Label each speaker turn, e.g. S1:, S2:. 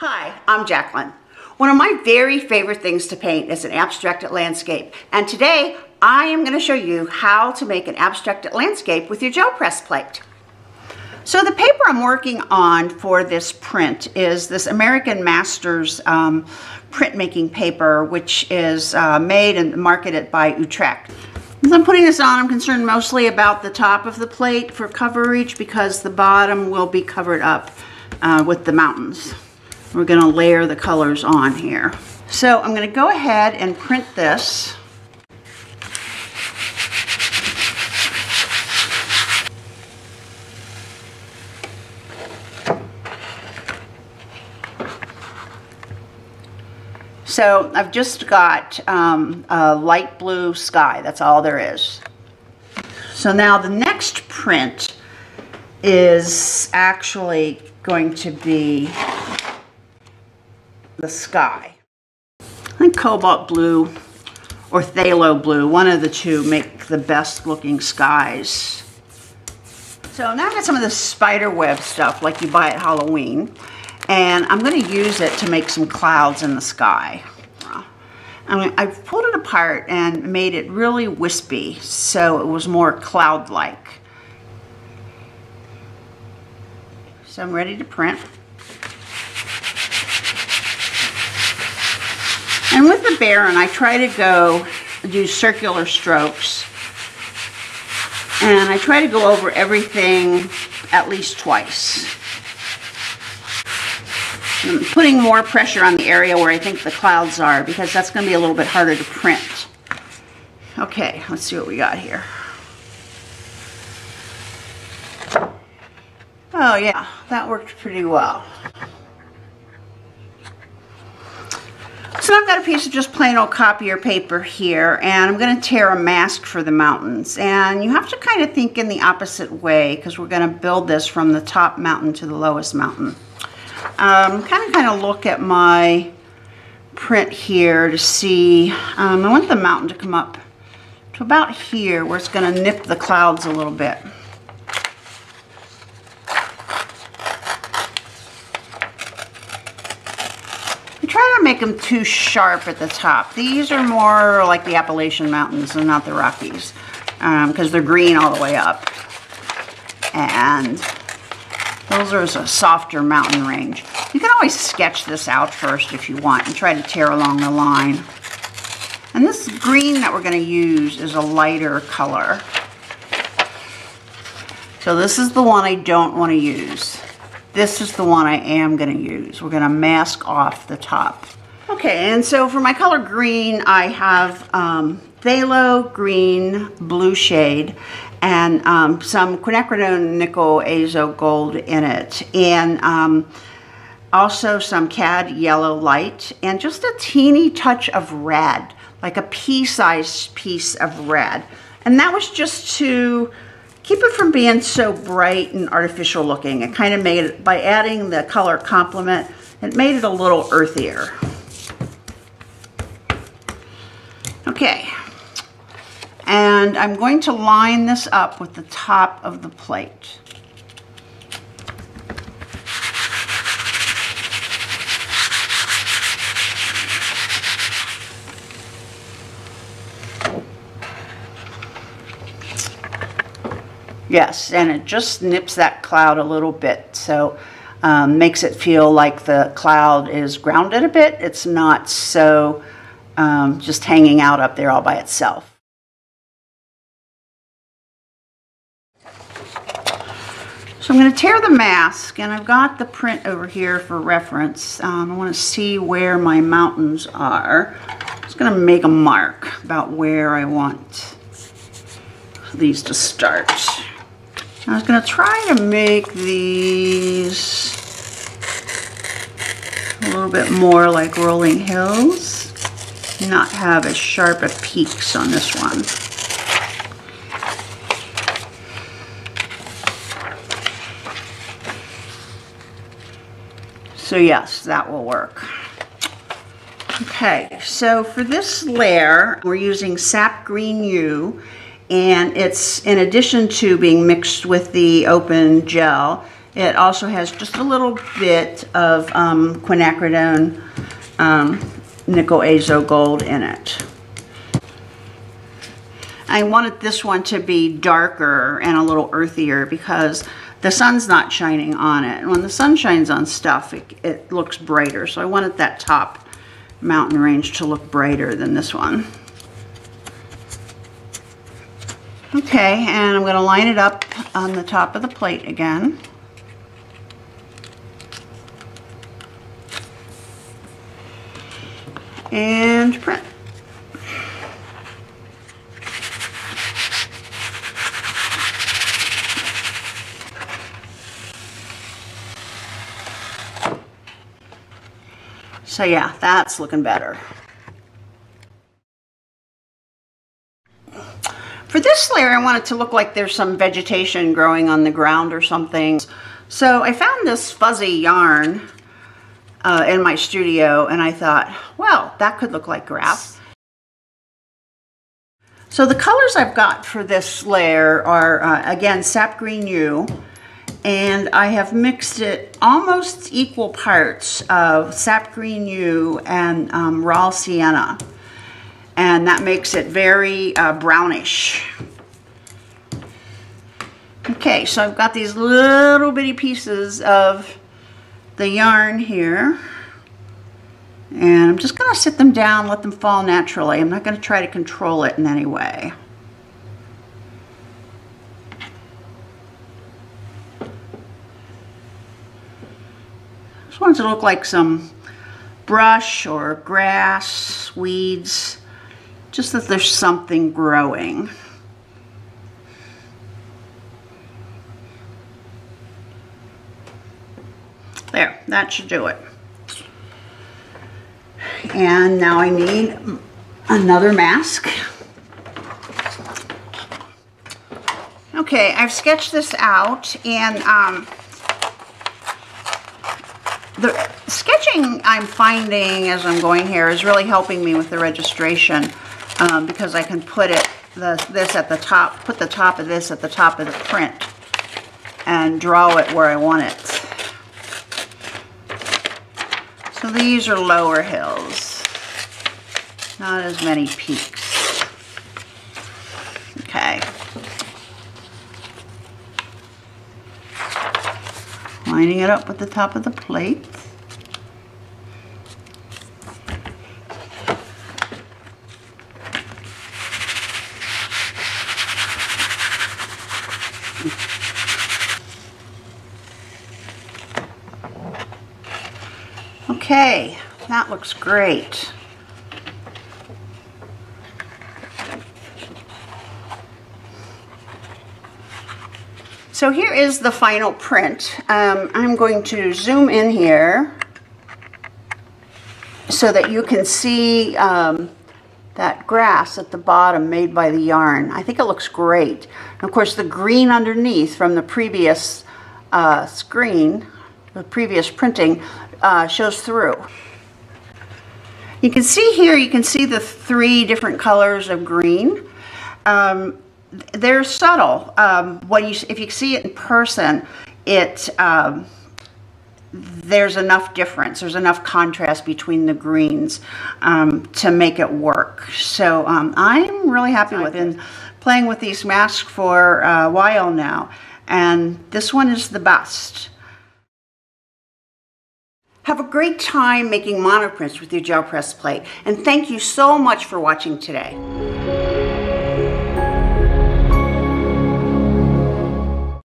S1: Hi, I'm Jacqueline. One of my very favorite things to paint is an abstracted landscape. And today I am going to show you how to make an abstracted landscape with your gel press plate. So the paper I'm working on for this print is this American Masters um, printmaking paper, which is uh, made and marketed by Utrecht. As I'm putting this on, I'm concerned mostly about the top of the plate for coverage because the bottom will be covered up uh, with the mountains. We're gonna layer the colors on here. So I'm gonna go ahead and print this. So I've just got um, a light blue sky. That's all there is. So now the next print is actually going to be the sky. I think cobalt blue or phthalo blue, one of the two, make the best looking skies. So now I've got some of the spider web stuff like you buy at Halloween. And I'm going to use it to make some clouds in the sky. I I've pulled it apart and made it really wispy so it was more cloud-like. So I'm ready to print. And with the Baren, I try to go do circular strokes. And I try to go over everything at least twice. Putting more pressure on the area where I think the clouds are because that's going to be a little bit harder to print. Okay, let's see what we got here. Oh yeah, that worked pretty well. So I've got a piece of just plain old copier paper here and I'm going to tear a mask for the mountains. And you have to kind of think in the opposite way because we're going to build this from the top mountain to the lowest mountain. Um, kind of kind of look at my print here to see, um, I want the mountain to come up to about here where it's going to nip the clouds a little bit. I try to make them too sharp at the top. These are more like the Appalachian Mountains and not the Rockies because um, they're green all the way up. And those are a softer mountain range. You can always sketch this out first if you want and try to tear along the line. And this green that we're going to use is a lighter color. So this is the one I don't want to use. This is the one I am going to use. We're going to mask off the top. Okay, and so for my color green, I have um, phthalo green blue shade and um, some quinacridone nickel azo gold in it. And um, also some cad yellow light and just a teeny touch of red, like a pea-sized piece of red. And that was just to keep it from being so bright and artificial looking. It kind of made it, by adding the color complement, it made it a little earthier. Okay, and I'm going to line this up with the top of the plate. Yes, and it just nips that cloud a little bit. So um, makes it feel like the cloud is grounded a bit. It's not so um, just hanging out up there all by itself. So I'm going to tear the mask, and I've got the print over here for reference. Um, I want to see where my mountains are. I'm just going to make a mark about where I want these to start. I was going to try to make these a little bit more like rolling hills, not have as sharp of peaks on this one. So yes, that will work. Okay, so for this layer, we're using Sap Green Hue, and it's in addition to being mixed with the open gel, it also has just a little bit of um, quinacridone um, nickel azo gold in it. I wanted this one to be darker and a little earthier because the sun's not shining on it. And when the sun shines on stuff, it, it looks brighter. So I wanted that top mountain range to look brighter than this one. Okay, and I'm going to line it up on the top of the plate again. And print. So yeah, that's looking better. For this layer, I want it to look like there's some vegetation growing on the ground or something. So I found this fuzzy yarn uh, in my studio and I thought, well, that could look like grass. So the colors I've got for this layer are, uh, again, Sap Green Hue, and I have mixed it almost equal parts of Sap Green Hue and um, Raw Sienna. And that makes it very uh, brownish. Okay, so I've got these little bitty pieces of the yarn here. And I'm just going to sit them down, let them fall naturally. I'm not going to try to control it in any way. It to look like some brush or grass, weeds, just that there's something growing. There, that should do it. And now I need another mask. Okay, I've sketched this out and um, the sketching I'm finding as I'm going here is really helping me with the registration um, because I can put it the, this at the top, put the top of this at the top of the print and draw it where I want it. So these are lower hills, not as many peaks. Okay. lining it up with the top of the plate. Okay, that looks great. So here is the final print. Um, I'm going to zoom in here so that you can see um, that grass at the bottom made by the yarn. I think it looks great. And of course the green underneath from the previous uh, screen, the previous printing, uh, shows through. You can see here, you can see the three different colors of green. Um, they're subtle. Um, when you, if you see it in person, it um, there's enough difference. There's enough contrast between the greens um, to make it work. So um, I'm really happy with it. And playing with these masks for a while now, and this one is the best. Have a great time making monoprints with your gel press plate, and thank you so much for watching today.